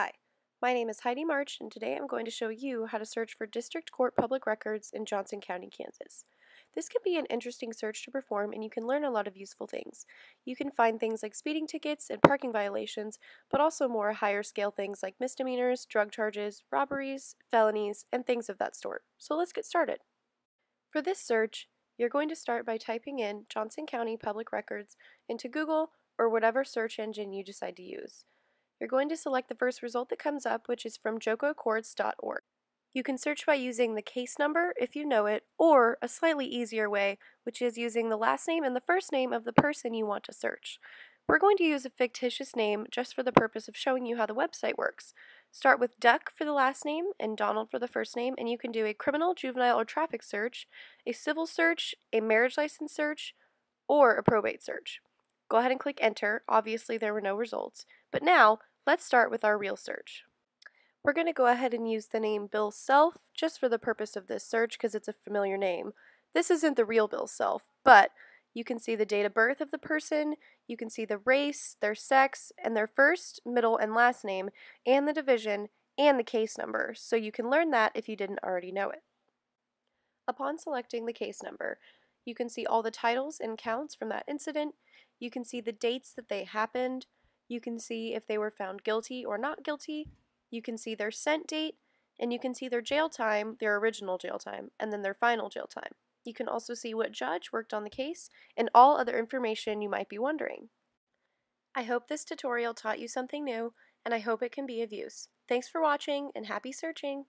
Hi, my name is Heidi March and today I'm going to show you how to search for District Court Public Records in Johnson County, Kansas. This can be an interesting search to perform and you can learn a lot of useful things. You can find things like speeding tickets and parking violations, but also more higher scale things like misdemeanors, drug charges, robberies, felonies, and things of that sort. So let's get started. For this search, you're going to start by typing in Johnson County Public Records into Google or whatever search engine you decide to use. You're going to select the first result that comes up, which is from jococourts.org. You can search by using the case number if you know it, or a slightly easier way, which is using the last name and the first name of the person you want to search. We're going to use a fictitious name just for the purpose of showing you how the website works. Start with Duck for the last name and Donald for the first name, and you can do a criminal, juvenile, or traffic search, a civil search, a marriage license search, or a probate search. Go ahead and click enter. Obviously, there were no results. But now, let's start with our real search. We're going to go ahead and use the name Bill Self just for the purpose of this search because it's a familiar name. This isn't the real Bill Self, but you can see the date of birth of the person, you can see the race, their sex, and their first, middle, and last name, and the division, and the case number, so you can learn that if you didn't already know it. Upon selecting the case number, you can see all the titles and counts from that incident, you can see the dates that they happened, you can see if they were found guilty or not guilty, you can see their sent date, and you can see their jail time, their original jail time, and then their final jail time. You can also see what judge worked on the case and all other information you might be wondering. I hope this tutorial taught you something new, and I hope it can be of use. Thanks for watching, and happy searching!